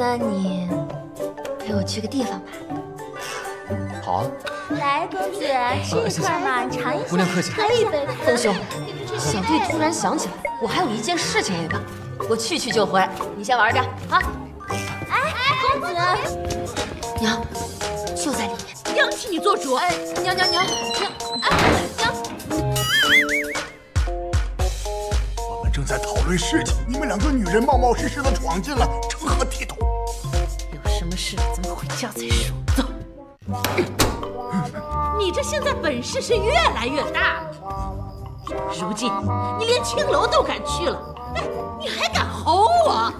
那你陪我去个地方吧。好啊，来，公子吃一块嘛，尝一下。姑娘客气。可以的。风兄，小弟突然想起来，我还有一件事情要办，我去去就回，你先玩着啊。哎，公子，娘，就在里面。娘替你做主。哎，娘娘娘娘，哎娘。我们正在讨论事情，你们两个女人冒冒失失的闯进来，成何体统？有什么事咱们回家再说。走。你这现在本事是越来越大了，如今你连青楼都敢去了，你还敢吼我？